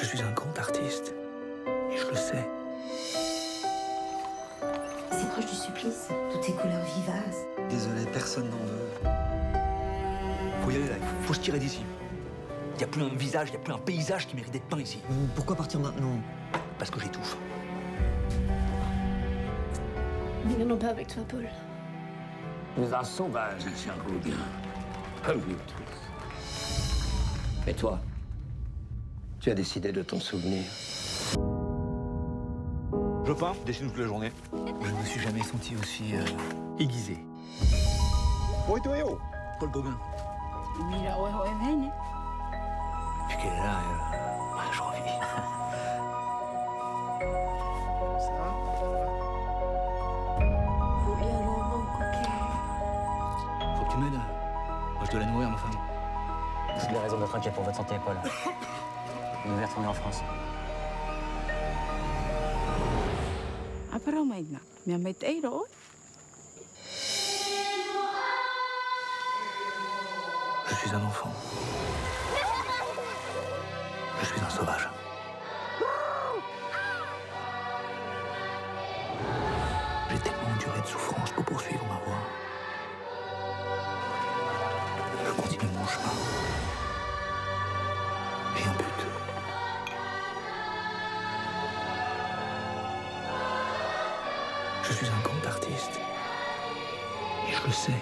Je suis un grand artiste. Et je le sais. C'est proche du supplice. Toutes ces couleurs vivaces. Désolé, personne n'en veut. Faut y aller là, il faut se tirer d'ici. Il n'y a plus un visage, il n'y a plus un paysage qui mérite d'être peint ici. Pourquoi partir maintenant? Parce que j'étouffe. Nous n'allons pas avec toi, Paul. Tu es un sauvage, un cher Gauguin. Comme nous tous. Et toi? Tu as décidé de ton souvenir. Je peins, dessine toute la journée. Je ne me suis jamais senti aussi euh, aiguisé. Paul Gauguin. Depuis qu'elle est là, elle... ouais, je revis. Faut que tu m'aides. Moi, je dois la nourrir, ma femme. C'est des raisons d'être inquiet pour votre santé, Paul. Vous devez retourner en France. Euro. Je suis un enfant. Je suis un sauvage. J'ai tellement enduré de souffrance pour poursuivre ma voie. Je continue mon chemin. Je suis un grand artiste. Et je le sais.